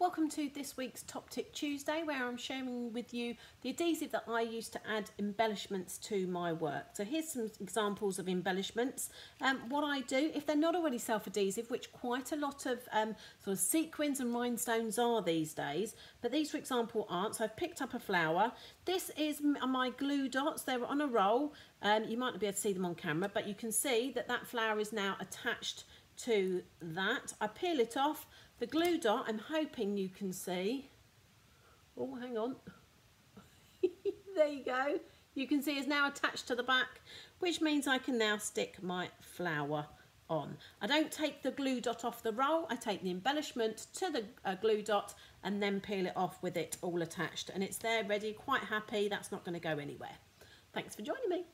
Welcome to this week's Top Tip Tuesday where I'm sharing with you the adhesive that I use to add embellishments to my work. So here's some examples of embellishments. Um, what I do, if they're not already self-adhesive, which quite a lot of um, sort of sequins and rhinestones are these days, but these for example aren't, so I've picked up a flower. This is my glue dots, they're on a roll. Um, you might not be able to see them on camera, but you can see that that flower is now attached to that. I peel it off. The glue dot, I'm hoping you can see. Oh, hang on. there you go. You can see is now attached to the back, which means I can now stick my flower on. I don't take the glue dot off the roll, I take the embellishment to the uh, glue dot and then peel it off with it all attached. And it's there ready, quite happy, that's not going to go anywhere. Thanks for joining me.